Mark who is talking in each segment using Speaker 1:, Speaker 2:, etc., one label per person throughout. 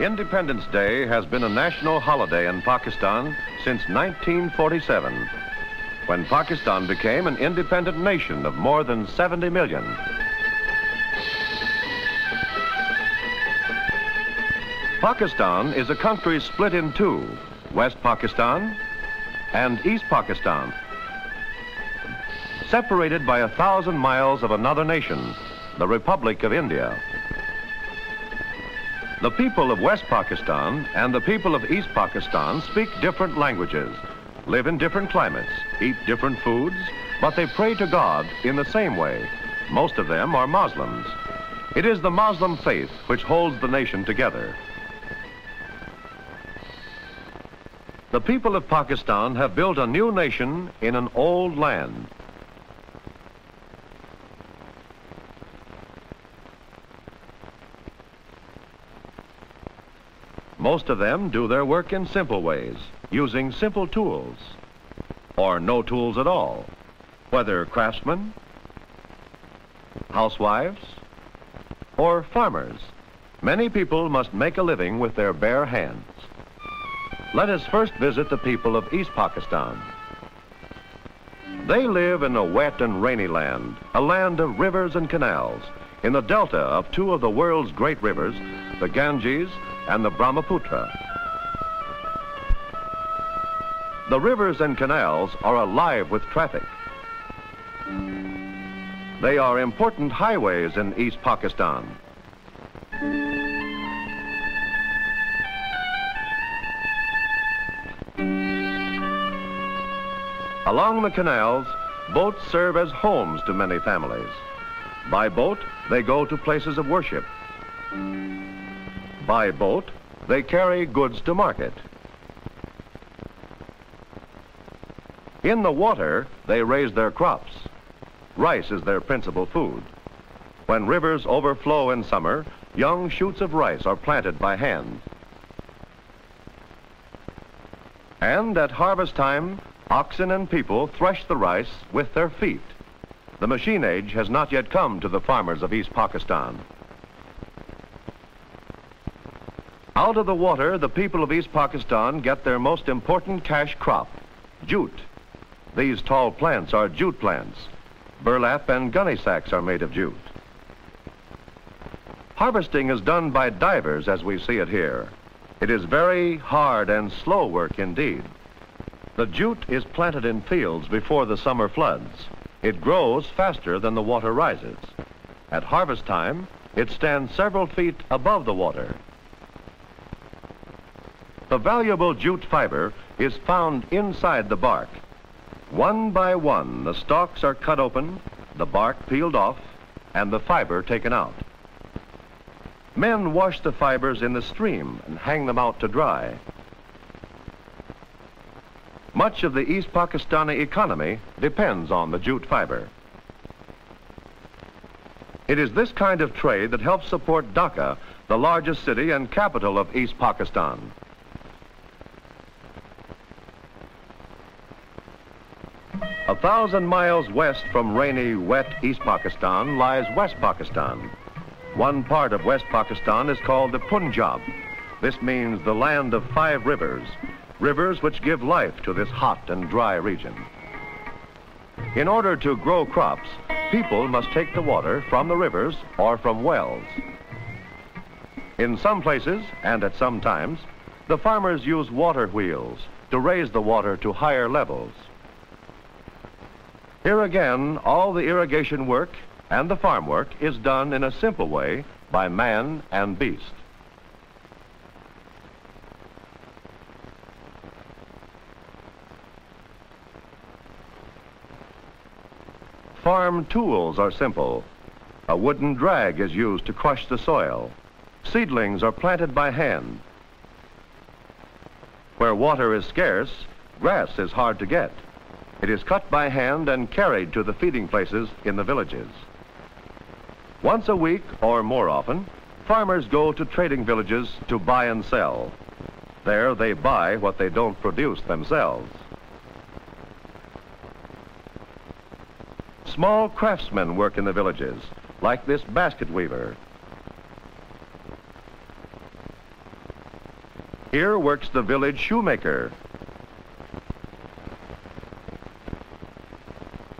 Speaker 1: Independence Day has been a national holiday in Pakistan since 1947, when Pakistan became an independent nation of more than 70 million. Pakistan is a country split in two, West Pakistan and East Pakistan, separated by a thousand miles of another nation, the Republic of India. The people of West Pakistan and the people of East Pakistan speak different languages, live in different climates, eat different foods, but they pray to God in the same way. Most of them are Muslims. It is the Muslim faith which holds the nation together. The people of Pakistan have built a new nation in an old land. Most of them do their work in simple ways, using simple tools, or no tools at all, whether craftsmen, housewives, or farmers. Many people must make a living with their bare hands. Let us first visit the people of East Pakistan. They live in a wet and rainy land, a land of rivers and canals, in the delta of two of the world's great rivers, the Ganges and the Brahmaputra. The rivers and canals are alive with traffic. They are important highways in East Pakistan. Along the canals, boats serve as homes to many families. By boat, they go to places of worship. By boat, they carry goods to market. In the water, they raise their crops. Rice is their principal food. When rivers overflow in summer, young shoots of rice are planted by hand. And at harvest time, Oxen and people thresh the rice with their feet. The machine age has not yet come to the farmers of East Pakistan. Out of the water, the people of East Pakistan get their most important cash crop, jute. These tall plants are jute plants. Burlap and gunny sacks are made of jute. Harvesting is done by divers as we see it here. It is very hard and slow work indeed. The jute is planted in fields before the summer floods. It grows faster than the water rises. At harvest time, it stands several feet above the water. The valuable jute fiber is found inside the bark. One by one, the stalks are cut open, the bark peeled off, and the fiber taken out. Men wash the fibers in the stream and hang them out to dry. Much of the East Pakistani economy depends on the jute fiber. It is this kind of trade that helps support Dhaka, the largest city and capital of East Pakistan. A thousand miles west from rainy, wet East Pakistan lies West Pakistan. One part of West Pakistan is called the Punjab. This means the land of five rivers, rivers which give life to this hot and dry region. In order to grow crops, people must take the water from the rivers or from wells. In some places, and at some times, the farmers use water wheels to raise the water to higher levels. Here again, all the irrigation work and the farm work is done in a simple way by man and beast. Farm tools are simple. A wooden drag is used to crush the soil. Seedlings are planted by hand. Where water is scarce, grass is hard to get. It is cut by hand and carried to the feeding places in the villages. Once a week, or more often, farmers go to trading villages to buy and sell. There they buy what they don't produce themselves. Small craftsmen work in the villages, like this basket weaver. Here works the village shoemaker.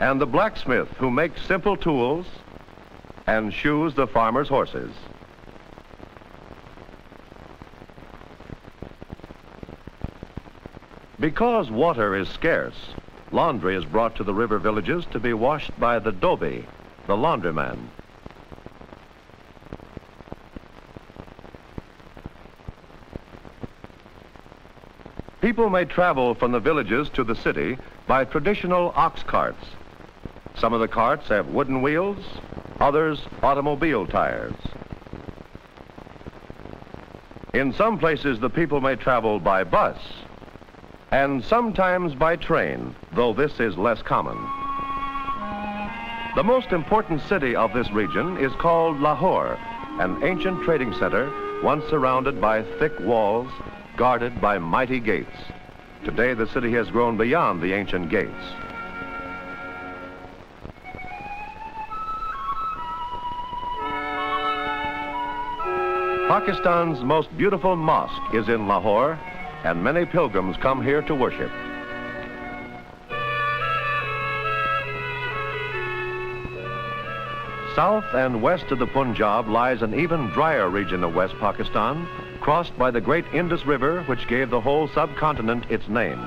Speaker 1: And the blacksmith who makes simple tools and shoes the farmer's horses. Because water is scarce, laundry is brought to the river villages to be washed by the dhobi, the laundryman. People may travel from the villages to the city by traditional ox carts. Some of the carts have wooden wheels, others automobile tires. In some places, the people may travel by bus and sometimes by train, though this is less common. The most important city of this region is called Lahore, an ancient trading center once surrounded by thick walls, guarded by mighty gates. Today, the city has grown beyond the ancient gates. Pakistan's most beautiful mosque is in Lahore, and many pilgrims come here to worship. South and west of the Punjab lies an even drier region of West Pakistan, crossed by the great Indus River, which gave the whole subcontinent its name.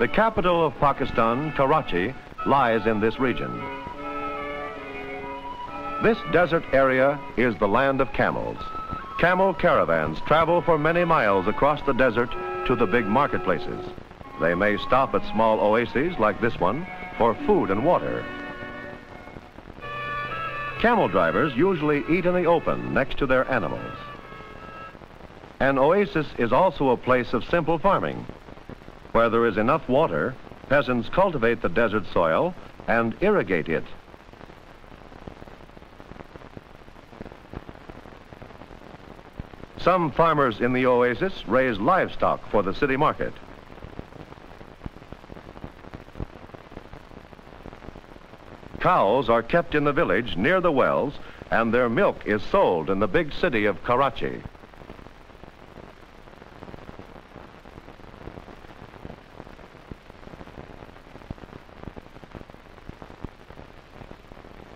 Speaker 1: The capital of Pakistan, Karachi, lies in this region. This desert area is the land of camels. Camel caravans travel for many miles across the desert to the big marketplaces. They may stop at small oases like this one for food and water. Camel drivers usually eat in the open next to their animals. An oasis is also a place of simple farming. Where there is enough water, peasants cultivate the desert soil and irrigate it. Some farmers in the oasis raise livestock for the city market. Cows are kept in the village near the wells and their milk is sold in the big city of Karachi.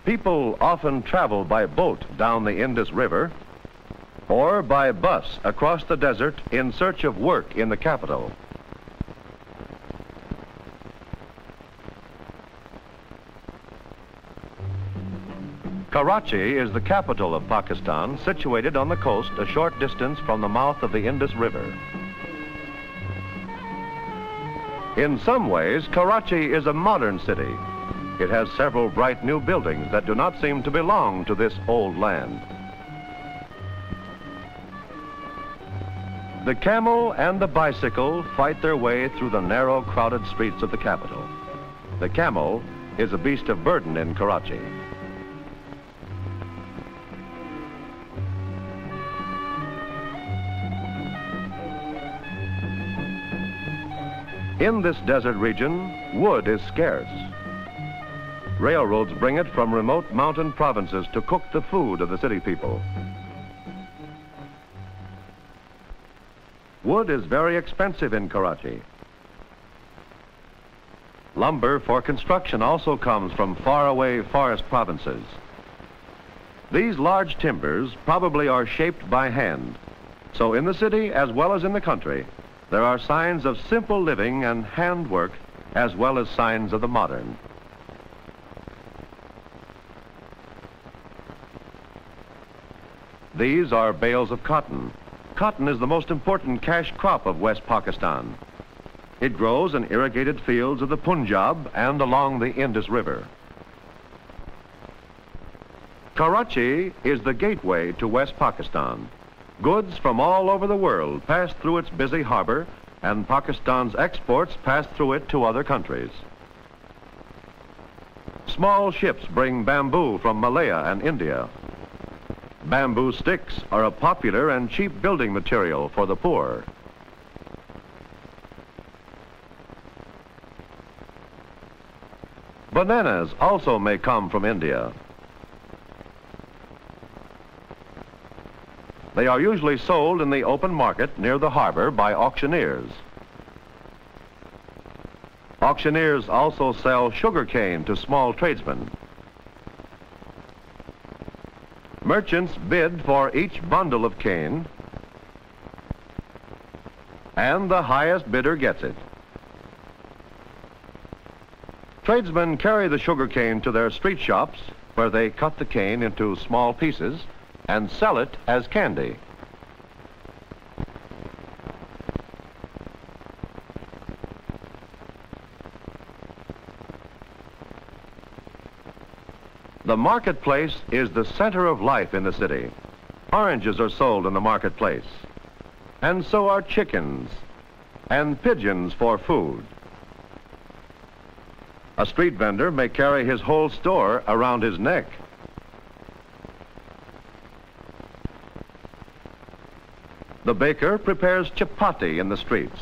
Speaker 1: People often travel by boat down the Indus River or by bus across the desert in search of work in the capital. Karachi is the capital of Pakistan, situated on the coast a short distance from the mouth of the Indus River. In some ways, Karachi is a modern city. It has several bright new buildings that do not seem to belong to this old land. The camel and the bicycle fight their way through the narrow, crowded streets of the capital. The camel is a beast of burden in Karachi. In this desert region, wood is scarce. Railroads bring it from remote mountain provinces to cook the food of the city people. Wood is very expensive in Karachi. Lumber for construction also comes from faraway forest provinces. These large timbers probably are shaped by hand. So in the city, as well as in the country, there are signs of simple living and handwork as well as signs of the modern. These are bales of cotton. Cotton is the most important cash crop of West Pakistan. It grows in irrigated fields of the Punjab and along the Indus River. Karachi is the gateway to West Pakistan. Goods from all over the world pass through its busy harbor, and Pakistan's exports pass through it to other countries. Small ships bring bamboo from Malaya and India. Bamboo sticks are a popular and cheap building material for the poor. Bananas also may come from India. They are usually sold in the open market near the harbor by auctioneers. Auctioneers also sell sugar cane to small tradesmen. Merchants bid for each bundle of cane, and the highest bidder gets it. Tradesmen carry the sugar cane to their street shops, where they cut the cane into small pieces and sell it as candy. The marketplace is the center of life in the city. Oranges are sold in the marketplace. And so are chickens and pigeons for food. A street vendor may carry his whole store around his neck. The baker prepares chapati in the streets.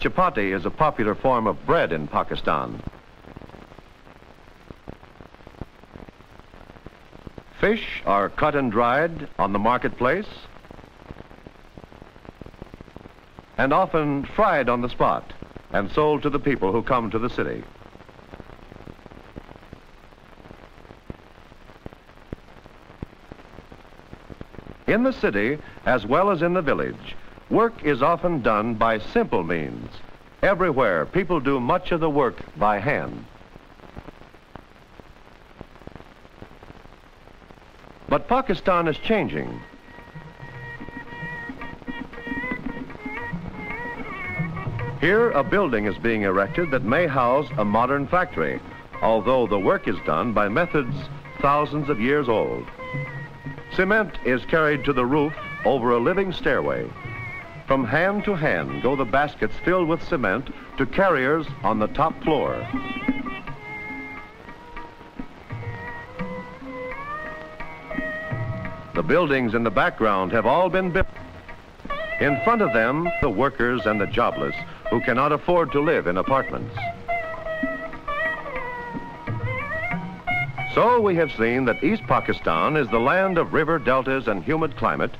Speaker 1: Chapati is a popular form of bread in Pakistan. Fish are cut and dried on the marketplace and often fried on the spot and sold to the people who come to the city. In the city, as well as in the village, work is often done by simple means. Everywhere, people do much of the work by hand. But Pakistan is changing. Here, a building is being erected that may house a modern factory, although the work is done by methods thousands of years old. Cement is carried to the roof over a living stairway. From hand to hand go the baskets filled with cement to carriers on the top floor. The buildings in the background have all been built. In front of them, the workers and the jobless who cannot afford to live in apartments. So we have seen that East Pakistan is the land of river deltas and humid climate,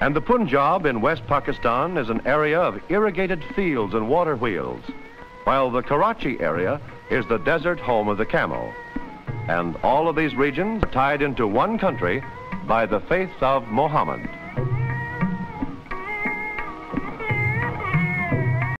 Speaker 1: and the Punjab in West Pakistan is an area of irrigated fields and water wheels, while the Karachi area is the desert home of the camel. And all of these regions are tied into one country by the faith of Mohammed.